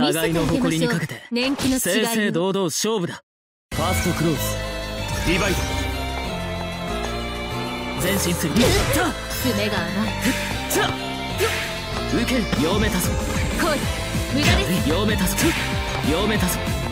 互いの誇りにかけて年季の正々堂々勝負だ。ファーストクローズ。ディバイド前進する。爪が甘い。さあ受ける両目足す来い。無駄です。両す